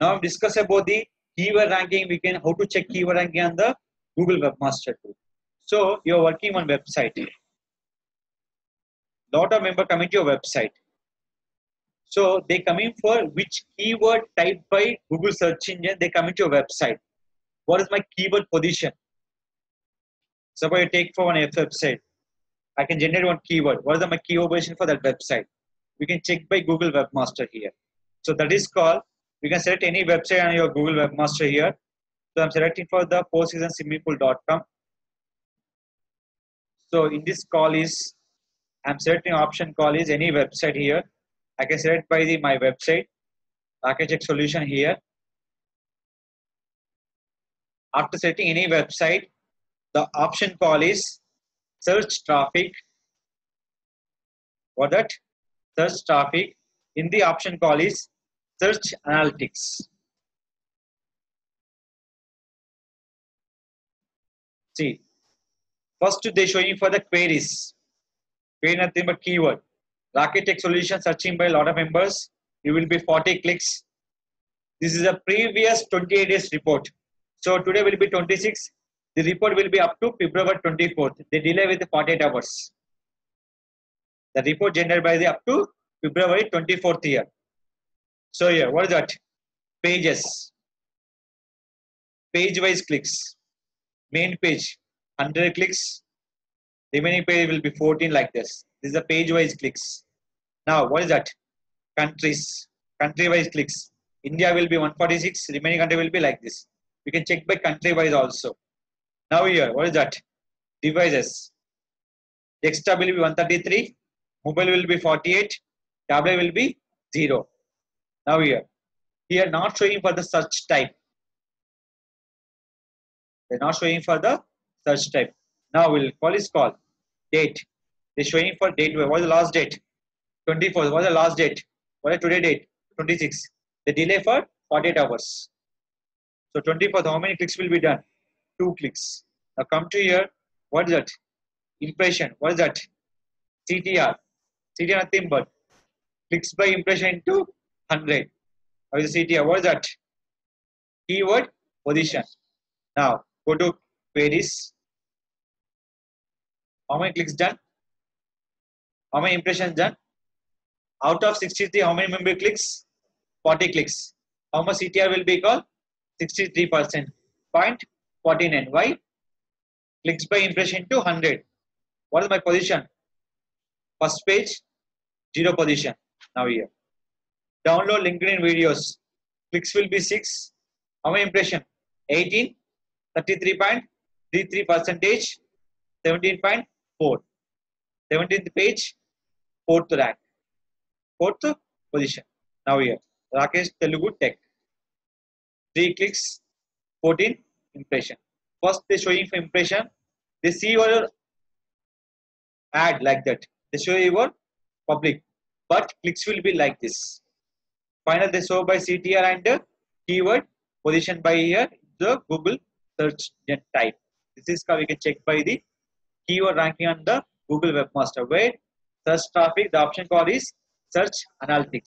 Now discuss about the keyword ranking. We can how to check keyword ranking on the Google Webmaster tool. So you're working on website. Lot of member coming to your website. So they coming for which keyword type by Google search engine. They come into your website. What is my keyword position? Suppose you take for one website. I can generate one keyword. What is my keyword position for that website? We can check by Google Webmaster here. So that is called. We can select any website on your Google Webmaster here. So I'm selecting for the four swimmingpool.com. So in this call is I'm selecting option call is any website here. I can select by the my website. Check solution here. After selecting any website, the option call is search traffic. What that? Search traffic. In the option call is search analytics. See, first they showing for the queries. Query nothing but keyword. Rakesh Tech Solution searching by a lot of members. It will be 40 clicks. This is a previous 28 days report. So today will be 26. The report will be up to February 24th. They delay with 48 hours. The report generated by the up to February 24th year. So here, what is that? Pages. Page wise clicks. Main page, 100 clicks. Remaining page will be 14 like this. This is a page wise clicks. Now, what is that? Countries. Country wise clicks. India will be 146. Remaining country will be like this. We can check by country wise also. Now here, what is that? Devices. Desktop will be 133. Mobile will be 48. Tablet will be 0. Now here. we are not showing for the search type. They're not showing for the search type. Now we'll call is call. Date. They're showing for date. What is the last date? 24. What is the last date? What is today date? 26. The delay for 48 hours. So 24. How many clicks will be done? Two clicks. Now come to here. What is that? Impression. What is that? CTR. CTR nothing but clicks by impression into 100. What is the CTR? What is that? Keyword position. Now go to queries. How many clicks done? How many impressions done? Out of 63, how many member clicks? 40 clicks. How much CTR will be called? 63%. Point 49. Why? Clicks by impression to 100. What is my position? First page, zero position. Now here. Download LinkedIn videos. Clicks will be 6. How many impression? 18. 33.33 percentage. 17.4. 17th page, fourth rank. Fourth position. Now here. Rakesh Telugu Tech. 3 clicks, 14 impression. First they showing for impression. They see your ad like that. They show you your public. But clicks will be like this. Final they show by CTR and uh, keyword position by here the Google search type. This is how we can check by the keyword ranking on the Google Webmaster where search traffic, the option called is search analytics.